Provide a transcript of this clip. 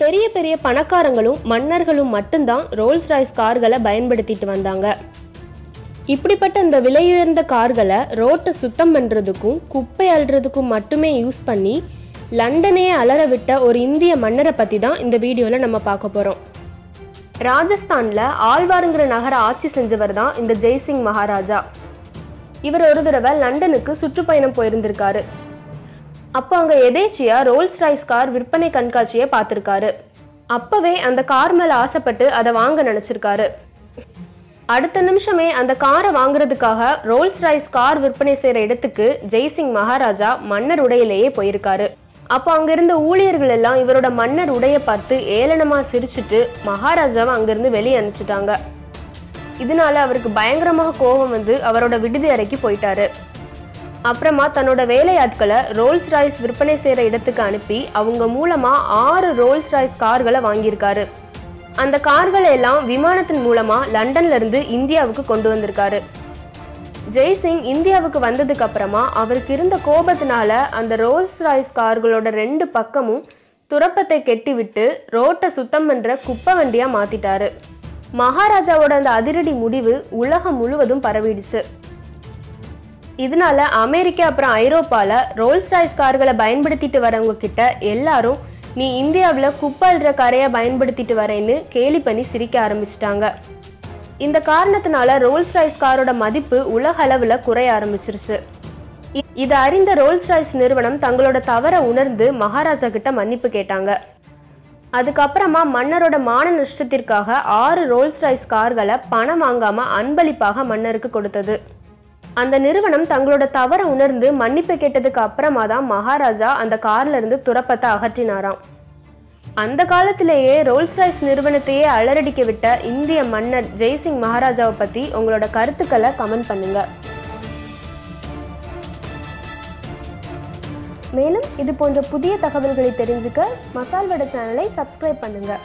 பெரிய பெரிய பணக்காரங்களும் மன்னர்களும் மட்டும்தான் ரோல்ஸ் ராய்ஸ் கார்களை பயன்படுத்திட்டு வந்தாங்க. இப்படிப்பட்ட இந்த விலையுயர்ந்த கார்களை ரோட்டை சுத்தம் பண்ணுறதுக்கும் குப்பை அள்ளுறதுக்கும் மட்டுமே யூஸ் பண்ணி லண்டனையே அலற விட்ட ஒரு இந்திய மன்னரை பற்றி தான் இந்த வீடியோவில் நம்ம பார்க்க போகிறோம் ராஜஸ்தானில் ஆழ்வாருங்கிற நகர ஆட்சி செஞ்சவர் தான் இந்த ஜெய்சிங் மகாராஜா. இவர் ஒரு தடவை லண்டனுக்கு சுற்றுப்பயணம் போயிருந்திருக்காரு. அப்போ அங்கே எதேச்சியா ரோல்ஸ் ரைஸ் கார் விற்பனை கண்காட்சியை பார்த்துருக்காரு. அப்பவே அந்த கார் மேலே ஆசைப்பட்டு அதை வாங்க நினச்சிருக்காரு. அடுத்த நிமிஷமே அந்த காரை வாங்குறதுக்காக ரோல்ஸ் ராய்ஸ் கார் விற்பனை செய்கிற இடத்துக்கு ஜெய்சிங் மகாராஜா மன்னர் உடையிலேயே போயிருக்காரு. அப்போ அங்கிருந்த ஊழியர்கள் எல்லாம் இவரோட மன்னர் உடைய பார்த்து ஏளனமா சிரிச்சுட்டு மகாராஜாவை அங்கிருந்து வெளியே அனுப்பிச்சிட்டாங்க. இதனால அவருக்கு பயங்கரமாக கோபம் வந்து அவரோட விடுதி அறைக்கு போயிட்டாரு. அப்புறமா தன்னோட வேலையாட்களை ரோல்ஸ் ராய்ஸ் விற்பனை செய்கிற இடத்துக்கு அனுப்பி அவங்க மூலமாக ஆறு ரோல்ஸ் ராய்ஸ் கார்களை வாங்கியிருக்காரு. அந்த கார்களை எல்லாம் விமானத்தின் மூலமாக லண்டன்ல இருந்து இந்தியாவுக்கு கொண்டு வந்திருக்காரு. ஜெய்சிங் இந்தியாவுக்கு வந்ததுக்கு அப்புறமா அவருக்கு இருந்த கோபத்தினால அந்த ரோல்ஸ் ராய்ஸ் கார்களோட ரெண்டு பக்கமும் துரப்பத்தை கெட்டிவிட்டு ரோட்டை சுத்தம் பண்ணுற குப்பை வண்டியாக மாற்றிட்டாரு மகாராஜாவோட அந்த அதிரடி முடிவு உலகம் முழுவதும் பரவிடுச்சு. இதனால அமெரிக்கா அப்புறம் ஐரோப்பாவில் ரோல்ஸ் ராய்ஸ் கார்களை பயன்படுத்திட்டு வரவங்க கிட்ட எல்லாரும் நீ இந்தியாவில் குப்பல்ற கரையை பயன்படுத்திட்டு வரேன்னு கேலி பண்ணி சிரிக்க ஆரம்பிச்சிட்டாங்க. இந்த காரணத்தினால ரோல்ஸ் ராய்ஸ் காரோட மதிப்பு உலக அளவில் குறைய ஆரம்பிச்சிருச்சு. இதை அறிந்த ரோல்ஸ் ராய்ஸ் நிறுவனம் தங்களோட தவறை உணர்ந்து மகாராஜா கிட்ட மன்னிப்பு கேட்டாங்க. அதுக்கப்புறமா மன்னரோட மான நஷ்டத்திற்காக ஆறு ரோல்ஸ் ராய்ஸ் கார்களை பணம் வாங்காம அன்பளிப்பாக மன்னருக்கு கொடுத்தது. அந்த நிறுவனம் தங்களோட தவறை உணர்ந்து மன்னிப்பு கேட்டதுக்கு அப்புறமா தான் மகாராஜா அந்த கார்ல இருந்து துரப்பத்தை அகற்றினாராம். அந்த காலத்திலேயே ரோல்ஸ் ராய்ஸ் நிறுவனத்தையே அலறடிக்க விட்ட இந்திய மன்னர் ஜெய்சிங் மகாராஜாவை பத்தி உங்களோட கருத்துக்களை கமெண்ட் பண்ணுங்க. மேலும் இது போன்ற புதிய தகவல்களை தெரிஞ்சுக்க மசால் வடை சேனலை சப்ஸ்கிரைப் பண்ணுங்கள்